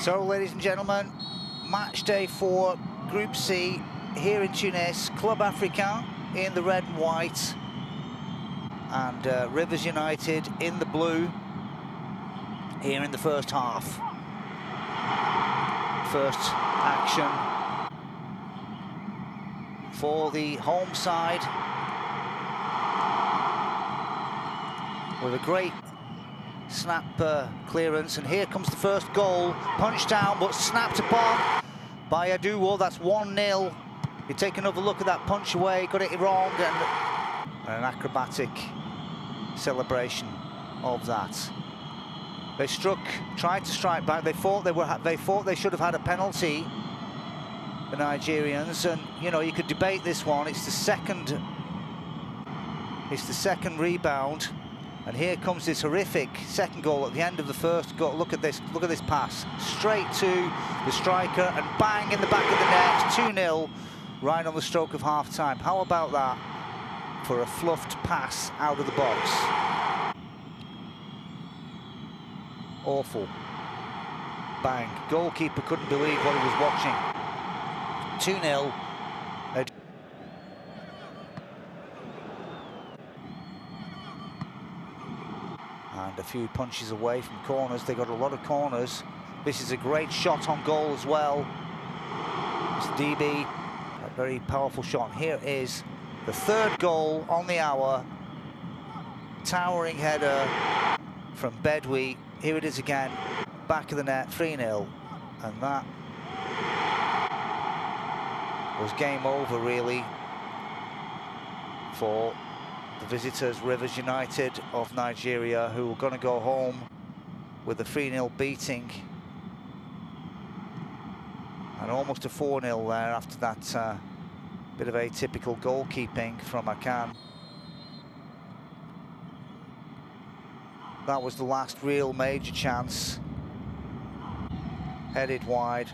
So, ladies and gentlemen, match day for Group C, here in Tunis, Club Africain in the red and white, and uh, Rivers United in the blue here in the first half. First action for the home side with a great snap uh, clearance and here comes the first goal. Punched down but snapped upon by Aduwo. That's 1-0 you take another look at that punch away. Got it wrong and, and an acrobatic celebration of that. They struck tried to strike back. They thought they were they thought they should have had a penalty the Nigerians and you know you could debate this one. It's the second it's the second rebound and here comes this horrific second goal at the end of the first goal. Look at this, look at this pass. Straight to the striker and bang in the back of the net. 2-0 right on the stroke of half-time. How about that for a fluffed pass out of the box? Awful. Bang. Goalkeeper couldn't believe what he was watching. 2-0. And a few punches away from corners. They got a lot of corners. This is a great shot on goal as well. It's DB, a very powerful shot. Here is the third goal on the hour. Towering header from Bedwi. Here it is again, back of the net, 3-0. And that was game over, really, for the visitors, Rivers United of Nigeria, who were going to go home with a 3-0 beating. And almost a 4-0 there after that uh, bit of atypical goalkeeping from Akan. That was the last real major chance. Headed wide.